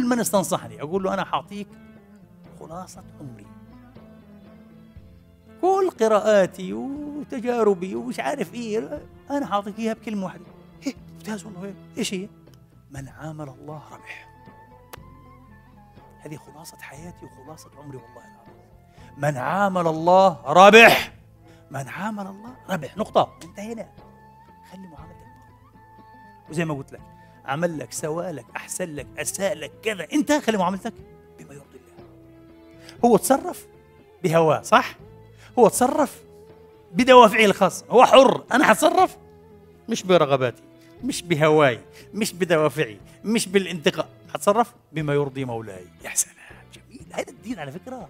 كل من استنصحني أقول له أنا حاعطيك خلاصة عمري كل قراءاتي وتجاربي ومش عارف إيه أنا حاعطيك إياها بكلمة واحدة. إيه ممتاز والله. إيش هي؟ من عامل الله ربح. هذه خلاصة حياتي وخلاصة عمري والله العظيم. من عامل الله ربح. من عامل الله ربح. نقطة. انتهينا. خلي معاملتك وزي ما قلت لك عمل لك سوى لك أحسن لك أساء لك كذا. أنت خلي معاملتك بما يرضي الله. هو تصرف بهواه صح؟ هو تصرف بدوافعه الخاصة هو حر أنا حتصرف مش برغباتي مش بهواي مش بدوافعي مش بالانتقاء. حتصرف بما يرضي مولاي. يا سلام جميل. هذا الدين على فكرة.